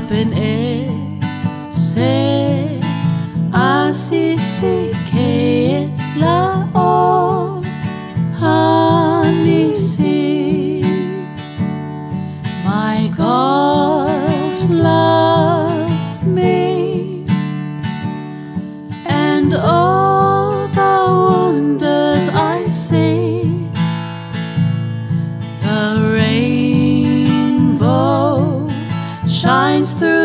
open air. Se asisi la o hanisi. My God shines through